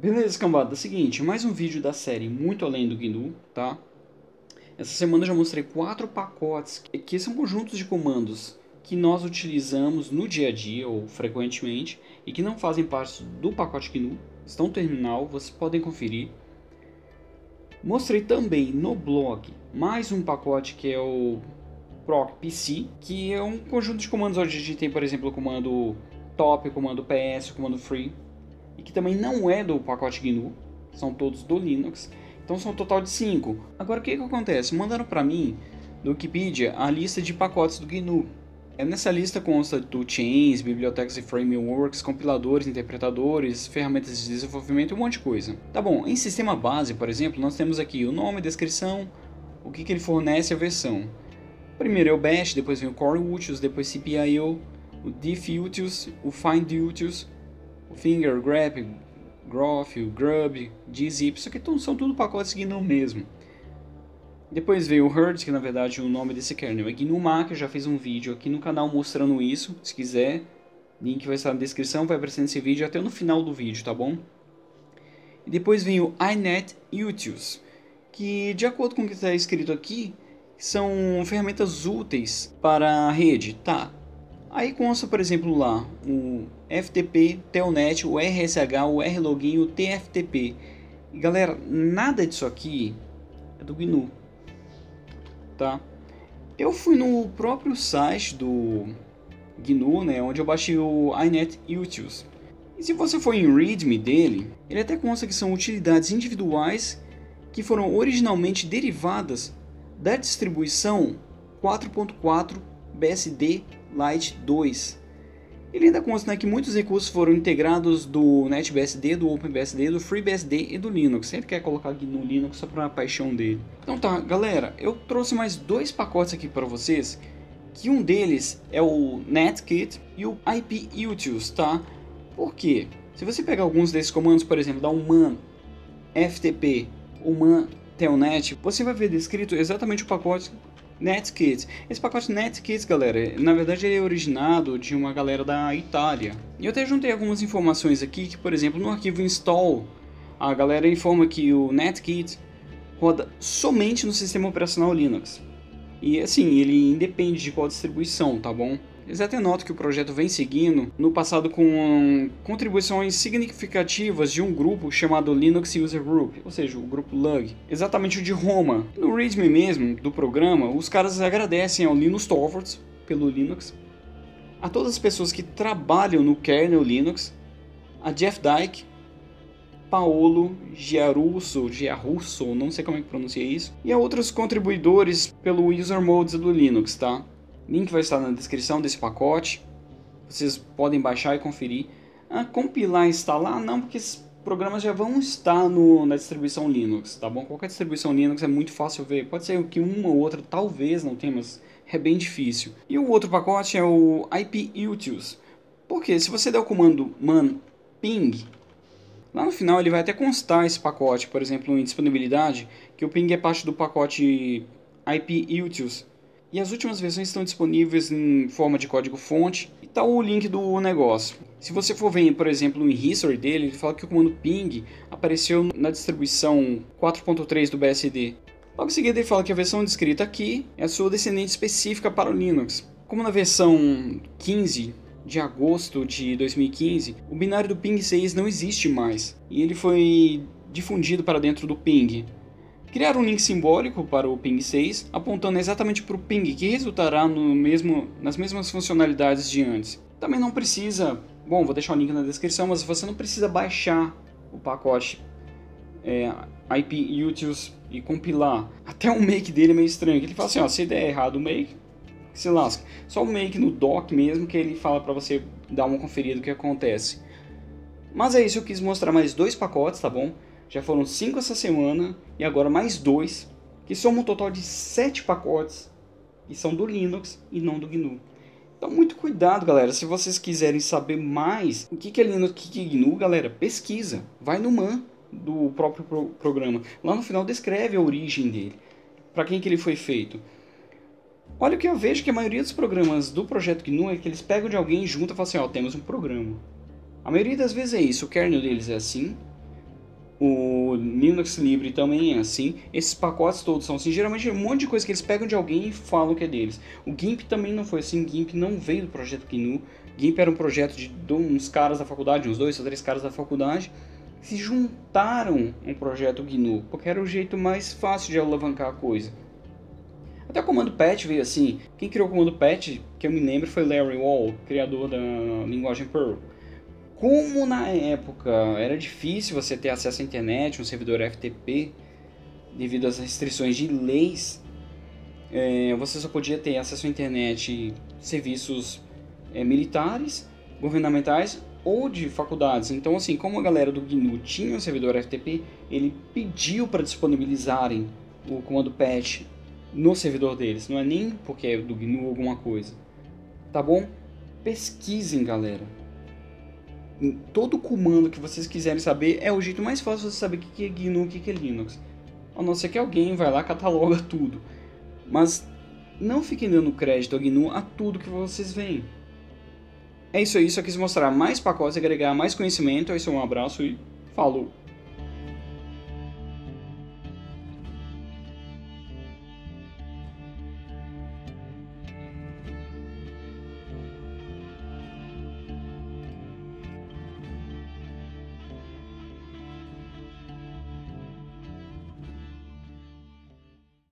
Beleza, cambada. É seguinte, mais um vídeo da série Muito Além do GNU, tá? Essa semana eu já mostrei quatro pacotes que são conjuntos de comandos que nós utilizamos no dia a dia ou frequentemente e que não fazem parte do pacote GNU, estão no terminal, vocês podem conferir. Mostrei também no blog mais um pacote que é o procpc, que é um conjunto de comandos onde a gente tem, por exemplo, o comando top, o comando ps, o comando free, e que também não é do pacote GNU, são todos do Linux. Então são um total de 5. Agora o que, que acontece? Mandaram para mim no Wikipedia a lista de pacotes do GNU. É nessa lista consta do chains, bibliotecas e frameworks, compiladores, interpretadores, ferramentas de desenvolvimento e um monte de coisa. Tá bom, em sistema base, por exemplo, nós temos aqui o nome, descrição, o que, que ele fornece a versão. Primeiro é o bash, depois vem o core utils, depois cpio, o diff utils, o find utils, finger, grep, groff, o grub, gzip, isso aqui são tudo pacotes GNU mesmo. Depois veio o Herd, que na verdade o nome desse kernel é GNU que eu já fiz um vídeo aqui no canal mostrando isso, se quiser, link vai estar na descrição, vai aparecer nesse vídeo até no final do vídeo, tá bom? E depois vem o iNet Utils, que de acordo com o que está escrito aqui, são ferramentas úteis para a rede, tá? Aí consta, por exemplo, lá o FTP, Telnet, o RSH, o RLogin, o TFTP. E galera, nada disso aqui é do GNU, tá? Eu fui no próprio site do GNU, né, onde eu baixei o iNet Utils. E se você for em README dele, ele até consta que são utilidades individuais que foram originalmente derivadas da distribuição 4.4 BSD Lite 2. Ele ainda consta né, que muitos recursos foram integrados do NetBSD, do OpenBSD, do FreeBSD e do Linux. Sempre quer colocar aqui no Linux só para a paixão dele. Então tá, galera, eu trouxe mais dois pacotes aqui para vocês, que um deles é o NetKit e o IPUtils, tá? Por quê? Se você pegar alguns desses comandos, por exemplo, da um man ftp ou man telnet, você vai ver descrito exatamente o pacote NetKit. Esse pacote NetKit, galera, na verdade ele é originado de uma galera da Itália. E eu até juntei algumas informações aqui que, por exemplo, no arquivo install, a galera informa que o NetKit roda somente no sistema operacional Linux. E assim, ele independe de qual distribuição, tá bom? Eles até notam que o projeto vem seguindo no passado com contribuições significativas de um grupo chamado Linux User Group, ou seja, o grupo LUG, exatamente o de Roma. No README mesmo do programa, os caras agradecem ao Linus Torvalds pelo Linux, a todas as pessoas que trabalham no kernel Linux, a Jeff Dyke, Paolo Giarusso, Giarusso, não sei como é que pronuncia isso, e a outros contribuidores pelo User Modes do Linux, tá? Link vai estar na descrição desse pacote. Vocês podem baixar e conferir. Ah, compilar e instalar? Não, porque esses programas já vão estar no, na distribuição Linux, tá bom? Qualquer distribuição Linux é muito fácil ver. Pode ser que uma ou outra talvez não tenha, mas é bem difícil. E o outro pacote é o IPUtils. Porque se você der o comando man ping, lá no final ele vai até constar esse pacote, por exemplo, em disponibilidade, que o ping é parte do pacote IPUtils e as últimas versões estão disponíveis em forma de código-fonte e tá o link do negócio. Se você for ver, por exemplo, no history dele, ele fala que o comando ping apareceu na distribuição 4.3 do BSD. Logo em seguida ele fala que a versão descrita aqui é a sua descendente específica para o Linux. Como na versão 15 de agosto de 2015, o binário do ping 6 não existe mais e ele foi difundido para dentro do ping. Criar um link simbólico para o ping 6, apontando exatamente para o ping que resultará no mesmo, nas mesmas funcionalidades de antes. Também não precisa, bom, vou deixar o link na descrição, mas você não precisa baixar o pacote é, IP utils e compilar. Até o make dele é meio estranho, ele fala assim, ó, se der errado o make, se lasca. Só o make no doc mesmo que ele fala para você dar uma conferida do que acontece. Mas é isso, eu quis mostrar mais dois pacotes, tá bom? Já foram cinco essa semana e agora mais dois, que somam um total de sete pacotes que são do Linux e não do GNU. Então muito cuidado, galera. Se vocês quiserem saber mais o que é Linux, o que é GNU, galera, pesquisa. Vai no man do próprio pro programa. Lá no final descreve a origem dele. Para quem que ele foi feito. Olha o que eu vejo que a maioria dos programas do projeto GNU é que eles pegam de alguém junto e falam assim, ó, temos um programa. A maioria das vezes é isso, o kernel deles é assim, O Linux Libre também é assim. Esses pacotes todos são assim. Geralmente um monte de coisa que eles pegam de alguém e falam que é deles. O GIMP também não foi assim. GIMP não veio do projeto GNU. GIMP era um projeto de uns caras da faculdade, uns dois ou três caras da faculdade, que se juntaram um projeto GNU, porque era o jeito mais fácil de alavancar a coisa. Até o comando patch veio assim. Quem criou o comando patch, que eu me lembro, foi Larry Wall, criador da linguagem Perl. Como na época era difícil você ter acesso à internet, um servidor FTP, devido às restrições de leis, é, você só podia ter acesso à internet serviços é, militares, governamentais ou de faculdades. Então, assim, como a galera do GNU tinha um servidor FTP, ele pediu para disponibilizarem o comando patch no servidor deles. Não é nem porque é do GNU alguma coisa. Tá bom? Pesquisem, galera. Todo comando que vocês quiserem saber é o jeito mais fácil de você saber o que é GNU e o que é Linux. A não ser que alguém vai lá cataloga tudo. Mas não fiquem dando crédito ao GNU a tudo que vocês veem. É isso aí, só quis mostrar mais pacotes, agregar mais conhecimento. É isso, um abraço e falou!